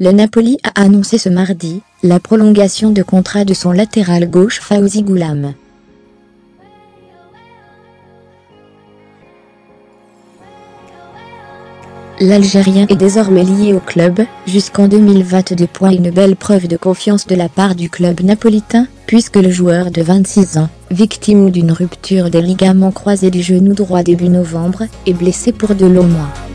Le Napoli a annoncé ce mardi la prolongation de contrat de son latéral gauche Fawzi Goulam. L'Algérien est désormais lié au club jusqu'en 2022. Une belle preuve de confiance de la part du club napolitain, puisque le joueur de 26 ans, victime d'une rupture des ligaments croisés du genou droit début novembre, est blessé pour de longs mois.